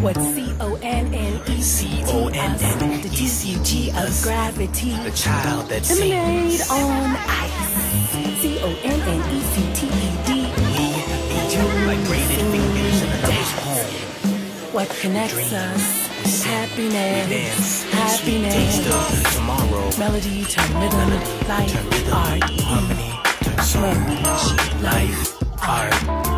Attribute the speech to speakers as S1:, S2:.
S1: What C O N N E C O N N the D C G of gravity.
S2: The child
S1: that's
S2: made
S1: on ice. C O N N E C T E D.
S2: Like braided fingers in another's home.
S1: What connects us? happiness,
S2: we
S1: happiness.
S2: Tomorrow.
S1: Melody rhythm, life, art,
S2: harmony, song, life, art.